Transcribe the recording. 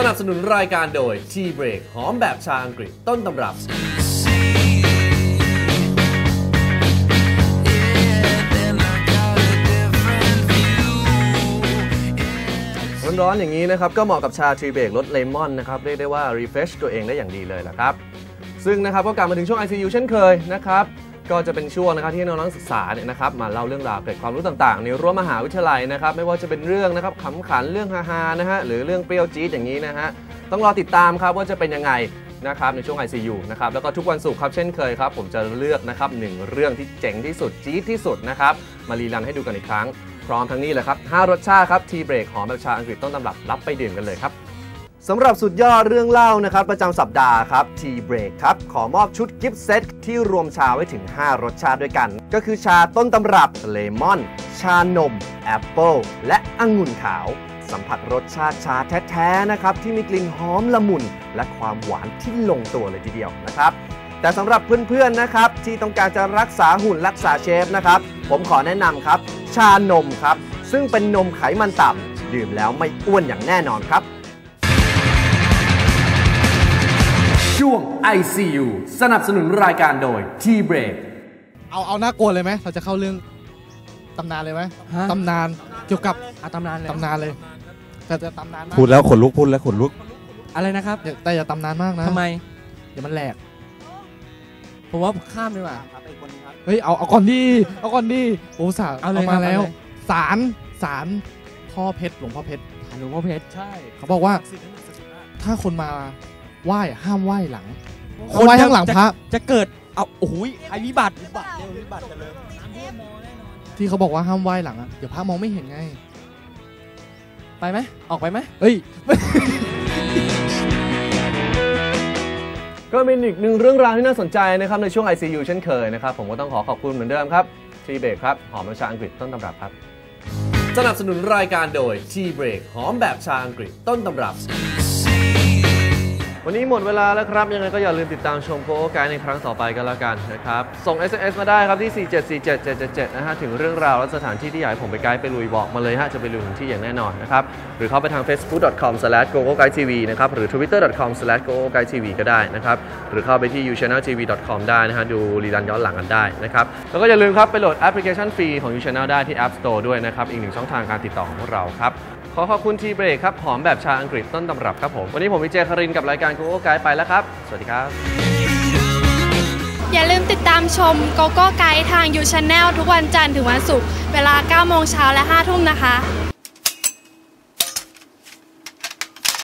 สนับสนุนรายการโดย T Break หอมแบบชาอังกฤษต้นตำรับ ร้อนๆอย่างนี้นะครับ ก็เหมาะกับชาทรีเบรกรสเลมอนนะครับ เรียกได้ว่า refresh ตัวเองได้อย่างดีเลยละครับ ซึ่งนะครับก็กลับมาถึงช่วง ICU เช่นเคยนะครับ ก็จะเป็นช่วงนะครับที่น้องๆศึกษาเนี่ยนะครับมาเล่าเรื่องราวเกร็ดความรู้ต่างๆ ในรั้วมหาวิทยาลัยนะครับไม่ว่าจะเป็นเรื่องนะครับขำขันเรื่องฮาๆนะฮะหรือเรื่องเปรี้ยวจี๊ดอย่างนี้นะฮะต้องรอติดตามครับว่าจะเป็นยังไงนะครับในช่วง ICU นะครับแล้วก็ทุกวันศุกร์ครับเช่นเคยครับผมจะเลือกนะครับหนึ่งเรื่องที่เจ๋งที่สุดจี๊ดที่สุดนะครับมารีรันให้ดูกันอีกครั้ง พร้อมทั้งนี้เลยครับ5รสชาติครับทีเบรกหอมแบบชาอังกฤษต้นตำรับรับไปดื่มกันเลยครับ สำหรับสุดยอดเรื่องเล่านะครับ ประจำสัปดาห์ครับ T Break ครับ ขอมอบชุดกิฟต์เซตที่รวมชาไว้ถึง 5 รสชาติด้วยกัน ก็คือชาต้นตำรับเลมอน ชานม แอปเปิลและองุ่นขาว สัมผัสรสชาติชาแท้ๆนะครับ ที่มีกลิ่นหอมละมุน และความหวานที่ลงตัวเลยทีเดียวนะครับแต่สำหรับเพื่อนๆนะครับ ที่ต้องการจะรักษาหุ่นรักษาเชฟนะครับ ผมขอแนะนำครับ ชานมครับ ซึ่งเป็นนมไขมันต่ำดื่มแล้วไม่อ้วนอย่างแน่นอนครับ ช่วง ICU สนับสนุนรายการโดย T Break เอาเอาน่ากลัวเลยไหมเราจะเข้าเรื่องตำนานเลยไหมฮะ ตำนานเกี่ยวกับอาตำนานเลยตำนานเลย แต่จะตำนานมากพูดแล้วขนลุกพูดแล้วขนลุก อะไรนะครับอย่าแต่อย่าตำนานมากนะทำไม เดี๋ยวมันแหลกผมว่าข้ามดีกว่า เฮ้ยเอาเอาก่อนดีเอาก่อนดีโอ้สาเอาเลยครัมาบแล้วเอาเลย สารสารพ่อเพชรหลวงพ่อเพชรหลวงพ่อเพชร ใช่ เขาบอกว่า ถ้าคนมา ไหว้ห้ามไหว้หลังคคนนไหว้จะข้างหลังพระ จะเกิดเอาโอ้โหภัยวิบัติวิบัติเร็ววิบัติกันเลยที่เขาบอกว่าห้ามไหว้หลังอะเดี๋ยวพระมองไม่เห็นไง ไปไหมออกไปไหมเฮ้ย ก็เป็นอีกหนึ่งเรื่องราวที่น่าสนใจนะครับในช่วง ICU เช่นเคยนะครับ ผมก็ต้องขอขอบคุณเหมือนเดิมครับ T Break ครับ หอมแบบชาอังกฤษต้นตำรับครับ สนับสนุนรายการโดย T Break หอมแบบชาอังกฤษต้นตำรับ วันนี้หมดเวลาแล้วครับ ยังไงก็อย่าลืมติดตามชม Go Go Guide ในครั้งต่อไปกันแล้วกันนะครับ ส่ง SMS มาได้ครับที่ 4747777 นะฮะ ถึงเรื่องราวและสถานที่ที่อยากให้ผมไปไกด์ไปลุยบอกมาเลยฮะ จะไปลุยถึงที่อย่างแน่นอนนะครับ หรือเข้าไปทาง facebook.com/gogoguidetv นะครับ หรือ twitter.com/gogoguidetv ก็ได้นะครับ หรือเข้าไปที่ youchanneltv.com ได้นะฮะ ดู rerun ย้อนหลังกันได้นะครับ แล้วก็อย่าลืมครับไปโหลดแอปพลิเคชันฟรีของ YouChannel ได้ที่ App Store ด้วยนะครับ อีกหนึ่งช่องทางการติดต่อของเราครับ ขอขอบคุณ Tea Break ครับ หอมแบบชาอังกฤษต้นตำรับครับผม วันนี้ผมวิเจคารินกับรายการ Go Go Guide ไปแล้วครับ สวัสดีครับ อย่าลืมติดตามชม Go Go Guide ทางยูช n แนลทุกวันจันทร์ถึงวันศุกร์เวลา 9 โมงเช้าและ 5 ทุ่มนะคะ